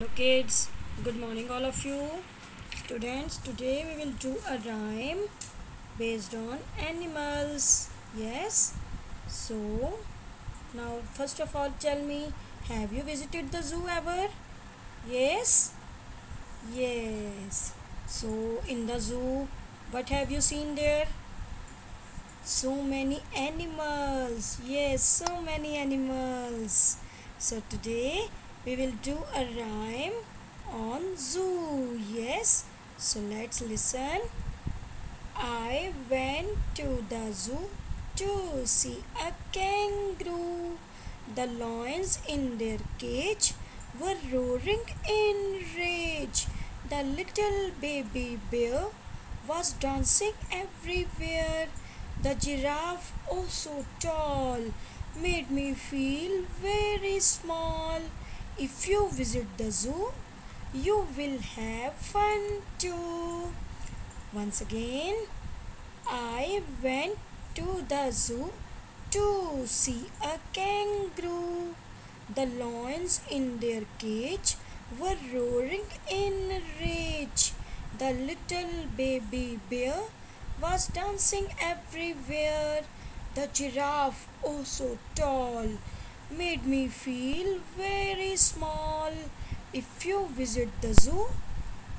Hello kids, good morning all of you. Students, today we will do a rhyme based on animals. Yes. So, now first of all tell me, have you visited the zoo ever? Yes. Yes. So, in the zoo, what have you seen there? So many animals. Yes, so many animals. So today we will do a rhyme on zoo yes. So let's listen. I went to the zoo to see a kangaroo. The lions in their cage were roaring in rage. The little baby bear was dancing everywhere. The giraffe oh so tall made me feel very small if you visit the zoo, you will have fun too. Once again, I went to the zoo to see a kangaroo. The lions in their cage were roaring in rage. The little baby bear was dancing everywhere. The giraffe, oh so tall, made me feel very small. If you visit the zoo,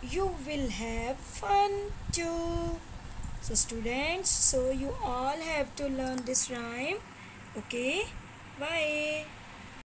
you will have fun too. So students, so you all have to learn this rhyme. Okay, bye.